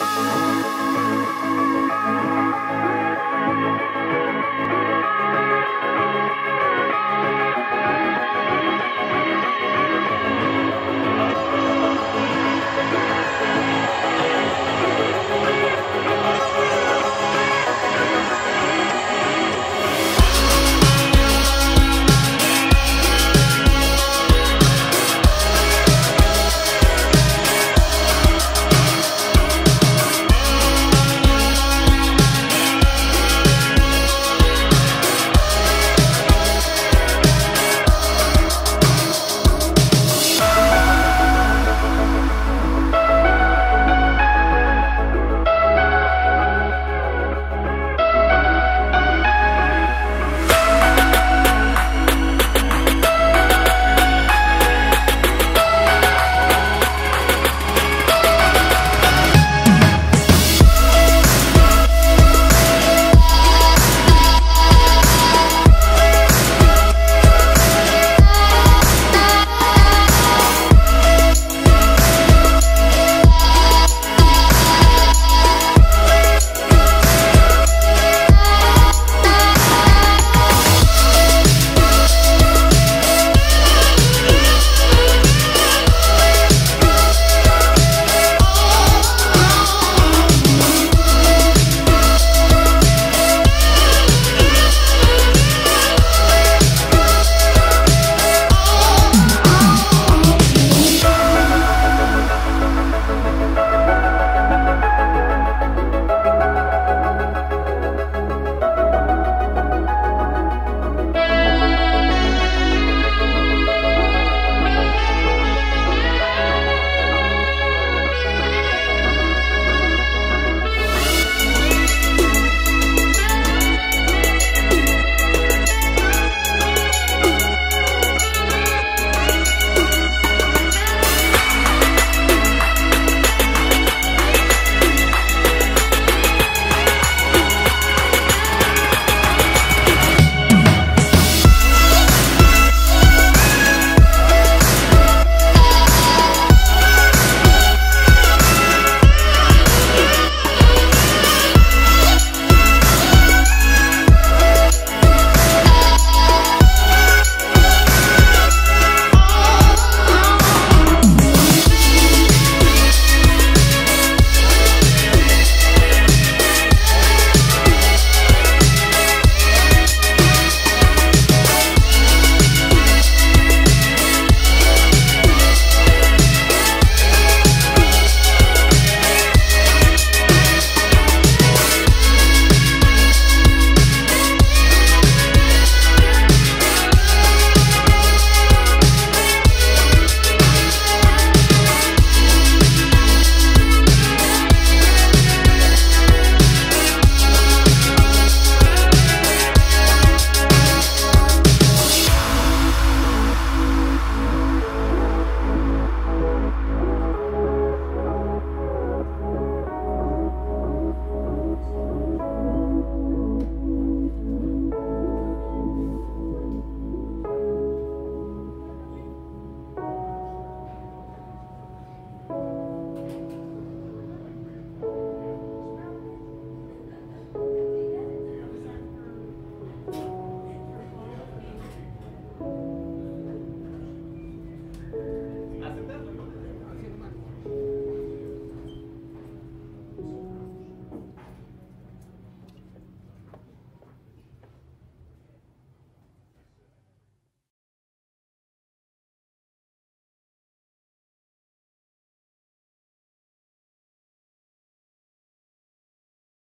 Bye.